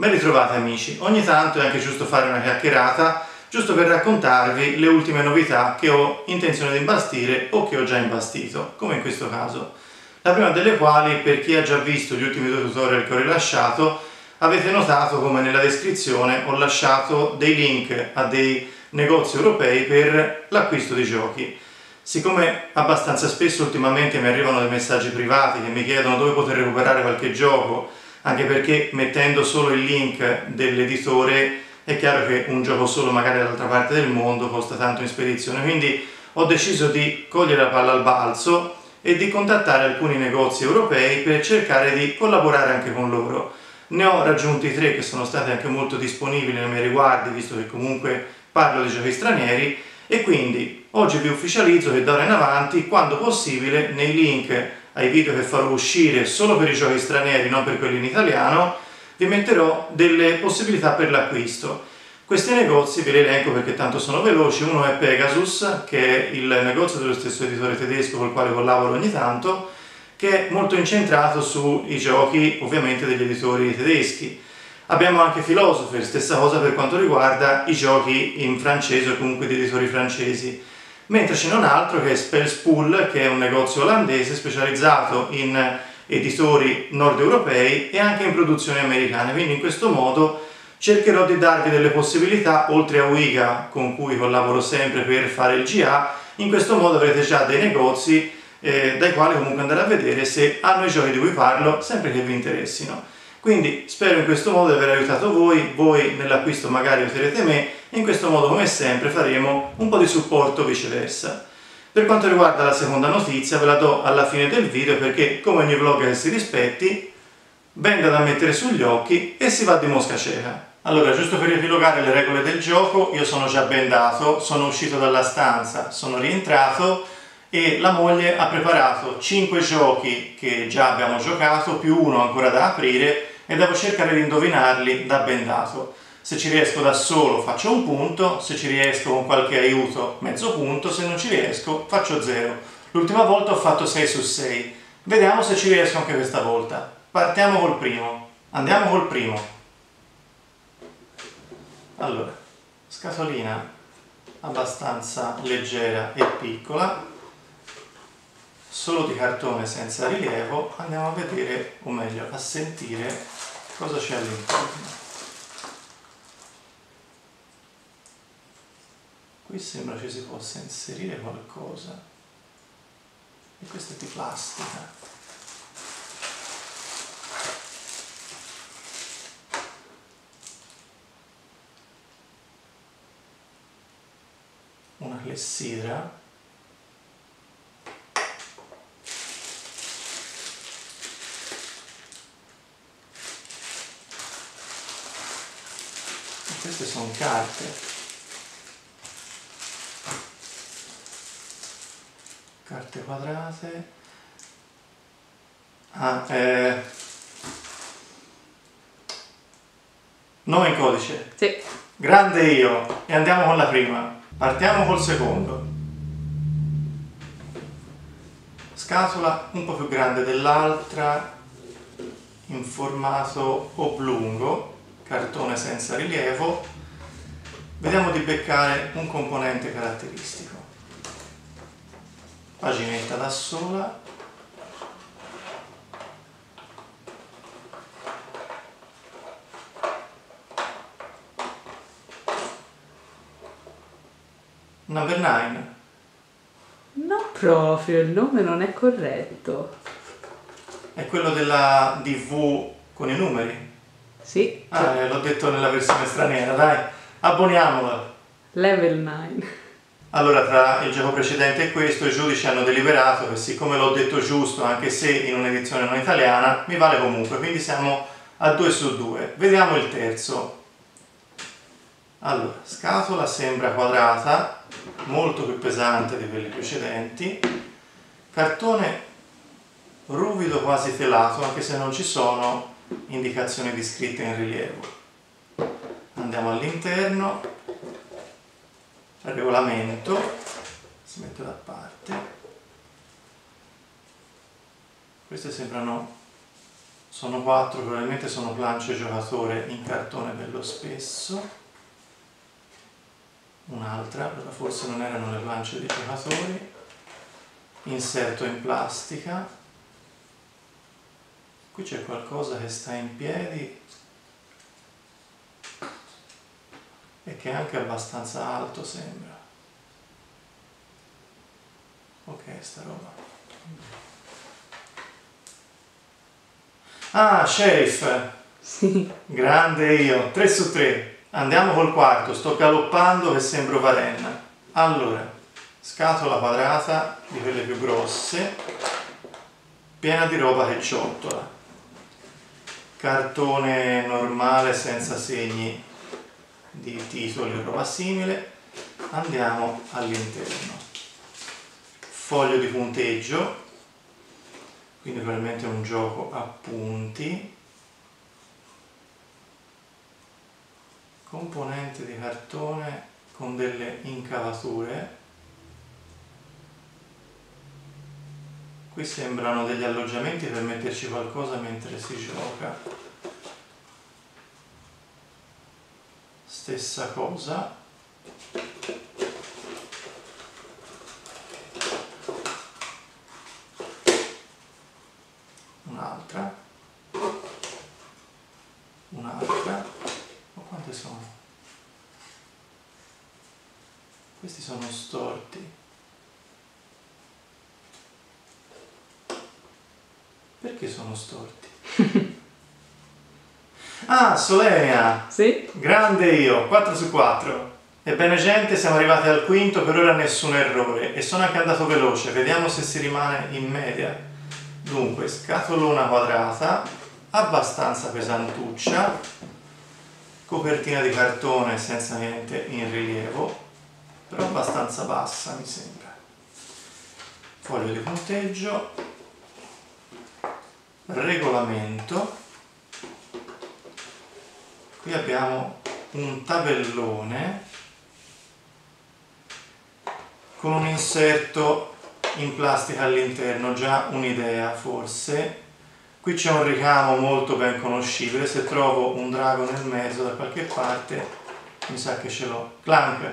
Ben ritrovati amici, ogni tanto è anche giusto fare una chiacchierata giusto per raccontarvi le ultime novità che ho intenzione di imbastire o che ho già imbastito, come in questo caso. La prima delle quali, per chi ha già visto gli ultimi due tutorial che ho rilasciato, avete notato come nella descrizione ho lasciato dei link a dei negozi europei per l'acquisto di giochi. Siccome abbastanza spesso ultimamente mi arrivano dei messaggi privati che mi chiedono dove poter recuperare qualche gioco, anche perché mettendo solo il link dell'editore è chiaro che un gioco solo magari dall'altra parte del mondo costa tanto in spedizione, quindi ho deciso di cogliere la palla al balzo e di contattare alcuni negozi europei per cercare di collaborare anche con loro. Ne ho raggiunti tre che sono stati anche molto disponibili nei miei riguardi, visto che comunque parlo di giochi stranieri, e quindi oggi vi ufficializzo che d'ora in avanti, quando possibile, nei link ai video che farò uscire solo per i giochi stranieri, non per quelli in italiano, vi metterò delle possibilità per l'acquisto. Questi negozi ve li elenco perché tanto sono veloci, uno è Pegasus, che è il negozio dello stesso editore tedesco col quale collaboro ogni tanto, che è molto incentrato sui giochi ovviamente degli editori tedeschi. Abbiamo anche Philosopher, stessa cosa per quanto riguarda i giochi in francese o comunque di editori francesi. Mentre ce n'è un altro che è Spellspool, che è un negozio olandese specializzato in editori nord europei e anche in produzioni americane, quindi in questo modo cercherò di darvi delle possibilità, oltre a Uiga con cui collaboro sempre per fare il GA, in questo modo avrete già dei negozi eh, dai quali comunque andare a vedere se hanno i giochi di cui parlo, sempre che vi interessino. Quindi spero in questo modo di aver aiutato voi, voi nell'acquisto magari aiuterete me e in questo modo come sempre faremo un po' di supporto viceversa. Per quanto riguarda la seconda notizia ve la do alla fine del video perché come ogni vlog che si rispetti venga da mettere sugli occhi e si va di mosca cieca. Allora, giusto per riepilogare le regole del gioco, io sono già bendato, sono uscito dalla stanza, sono rientrato e la moglie ha preparato 5 giochi che già abbiamo giocato più uno ancora da aprire e devo cercare di indovinarli da bendato. Se ci riesco da solo faccio un punto, se ci riesco con qualche aiuto mezzo punto, se non ci riesco faccio zero. L'ultima volta ho fatto 6 su 6. Vediamo se ci riesco anche questa volta. Partiamo col primo. Andiamo col primo. Allora, scatolina abbastanza leggera e piccola, solo di cartone senza rilievo, andiamo a vedere, o meglio a sentire cosa c'è all'interno. qui sembra ci si possa inserire qualcosa. E questo è di plastica. Una clessidra e queste sono carte. Carte quadrate. Ah, eh, nome in codice. Sì. grande io. E andiamo con la prima. Partiamo col secondo. Scatola un po' più grande dell'altra in formato oblungo cartone senza rilievo. Vediamo di beccare un componente caratteristico. Paginetta da sola. Number 9 no proprio il nome non è corretto. È quello della DV con i numeri? Sì ah, eh, l'ho detto nella versione straniera dai. Abboniamola. Level 9 allora, tra il gioco precedente e questo, i giudici hanno deliberato che siccome l'ho detto giusto, anche se in un'edizione non italiana, mi vale comunque, quindi siamo a 2 su 2. Vediamo il terzo. Allora, scatola sembra quadrata, molto più pesante di quelli precedenti, cartone ruvido quasi telato, anche se non ci sono indicazioni di scritte in rilievo. Andiamo all'interno, regolamento si mette da parte queste sembrano sono quattro, probabilmente sono planche giocatore in cartone bello spesso. Un'altra, forse non erano le planche dei giocatori. Inserto in plastica. Qui c'è qualcosa che sta in piedi e che è anche abbastanza alto sembra. Ok, sta roba. Ah, sheriff! Sì. Grande io, 3 su 3. Andiamo col quarto, sto galoppando che sembro Varenna. Allora, scatola quadrata di quelle più grosse, piena di roba che ciotola. Cartone normale senza segni di titoli o roba simile. Andiamo all'interno. Foglio di punteggio, quindi probabilmente un gioco a punti componente di cartone con delle incavature qui sembrano degli alloggiamenti per metterci qualcosa mentre si gioca. Stessa cosa. Un'altra. Un'altra. Ma quante sono? questi sono storti perché sono storti? ah Solenia Sì? grande io 4 su 4 ebbene gente siamo arrivati al quinto per ora nessun errore e sono anche andato veloce vediamo se si rimane in media Dunque, scatolona quadrata, abbastanza pesantuccia, copertina di cartone senza niente in rilievo, però abbastanza bassa mi sembra. Foglio di punteggio, regolamento, qui abbiamo un tabellone con un inserto in plastica all'interno, già un'idea forse. Qui c'è un ricamo molto ben conoscibile, se trovo un drago nel mezzo da qualche parte, mi sa che ce l'ho. Clank.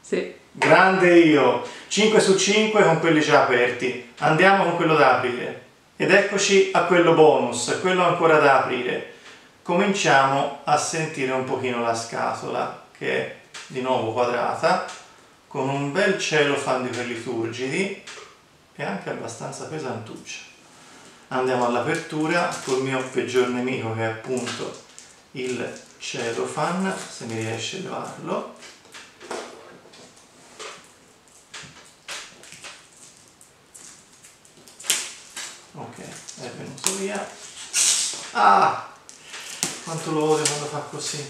Sì. Grande io, 5 su 5 con quelli già aperti. Andiamo con quello da aprire. Ed eccoci a quello bonus, quello ancora da aprire. Cominciamo a sentire un pochino la scatola, che è di nuovo quadrata, con un bel cielo fan di quelli turgidi e anche abbastanza pesantuccia. Andiamo all'apertura col mio peggior nemico che è appunto il cellophane, se mi riesce a levarlo. Ok, è venuto via. Ah! Quanto lo odio quando fa così.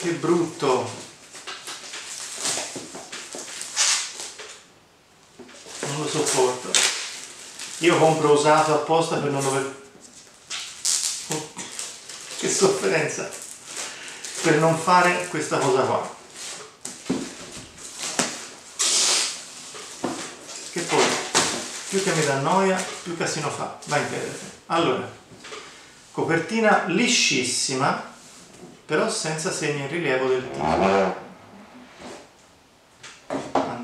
Che brutto! non lo sopporto. Io compro usato apposta per non dover... Oh, che sofferenza! Per non fare questa cosa qua. Che poi, più che mi dà noia, più casino fa. Vai in piede. Allora, copertina liscissima, però senza segni in rilievo del tipo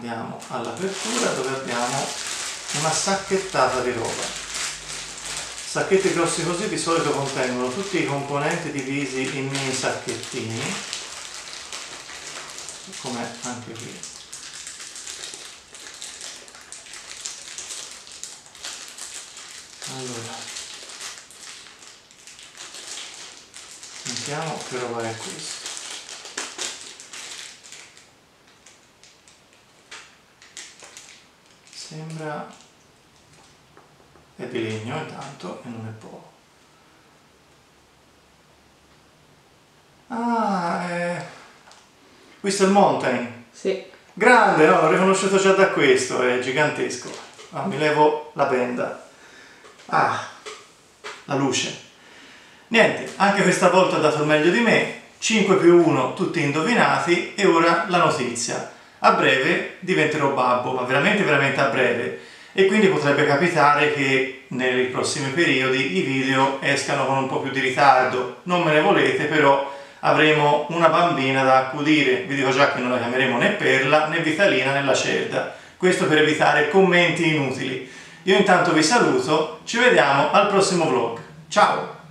andiamo all'apertura dove abbiamo una sacchettata di roba. Sacchetti grossi così di solito contengono tutti i componenti divisi in mini sacchettini, come anche qui. Allora, sentiamo che roba è questa. sembra è di legno intanto e non è poco. Ah è... questo è il mountain. Sì. Grande no? l'ho riconosciuto già da questo è gigantesco. Ah, mi levo la benda ah la luce niente anche questa volta ha dato il meglio di me 5 più 1 tutti indovinati e ora la notizia a breve diventerò babbo, ma veramente veramente a breve. e quindi potrebbe capitare che nei prossimi periodi i video escano con un po' più di ritardo. Non me ne volete, però avremo una bambina da accudire. Vi dico già che non la chiameremo né Perla né Vitalina né Lacerda. Questo per evitare commenti inutili. Io intanto vi saluto, ci vediamo al prossimo vlog. Ciao!